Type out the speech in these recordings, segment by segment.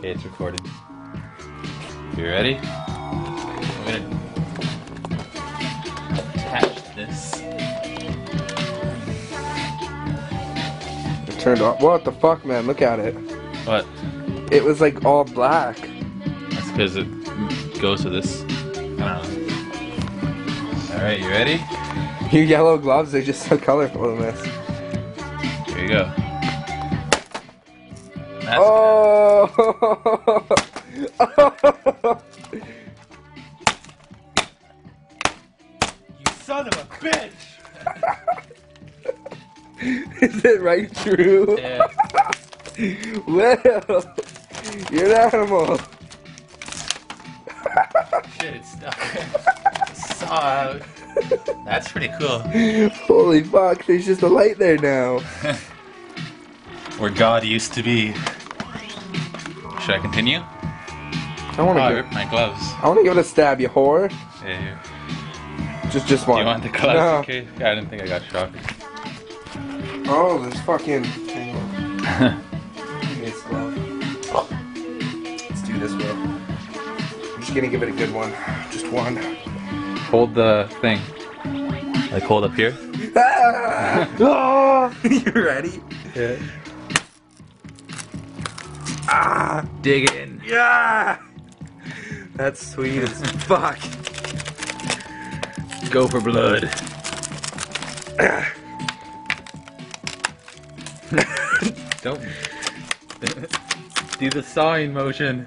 Okay, it's recorded. You ready? I'm gonna attach this. It turned off. What the fuck, man? Look at it. What? It was like all black. That's because it goes to this. I don't know. Alright, you ready? Your yellow gloves are just so colorful in this. Here you go. That's Oh! You son of a bitch! Is it right true? Yeah. Well, you're an animal. Shit, it's stuck. Out. That's pretty cool. Holy fuck, there's just a light there now. Where God used to be. Should I continue? I Oh, want to. ripped my gloves. I want to give it a stab, you whore. Yeah, here. Just, just Do one. you want the gloves? No. Okay. Yeah, I didn't think I got shocked. Oh, this fucking. Hang on. This glove. Let's do this, Will. I'm just gonna give it a good one. Just one. hold the thing. Like hold up here. Ah! Oh! you ready? Yeah. Ah! Dig in. Yeah! That's sweet as fuck. Go for blood. Don't do the sawing motion.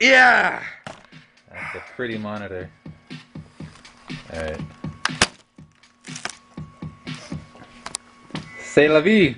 Yeah! That's a pretty monitor. Alright. C'est la vie!